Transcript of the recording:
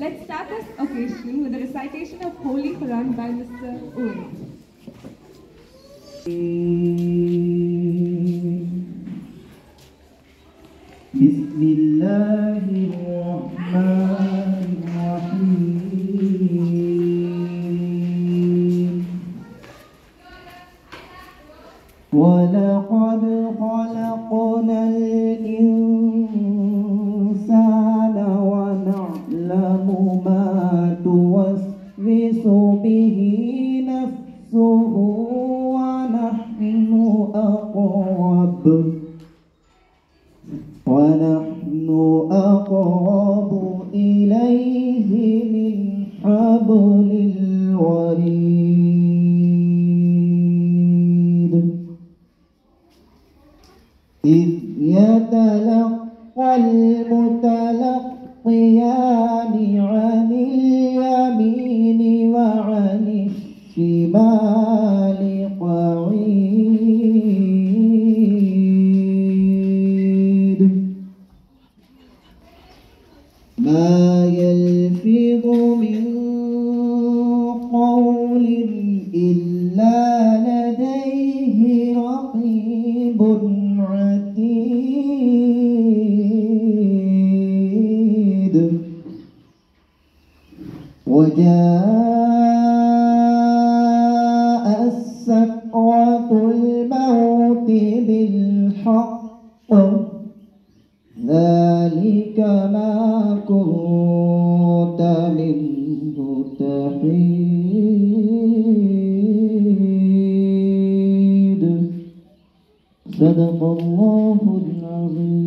Let's start this occasion with a recitation of Holy Quran by Mr. Owen. ولقد خلق يعلم ما توسوس به نفسه ونحن أقرب ونحن أقرب إليه من حبل الوريد إذ يتلقى المتلقى ما يلفظ من قول إلا لديه رقيب عتيد وجاء كما كنت منه تحيد صدق الله العظيم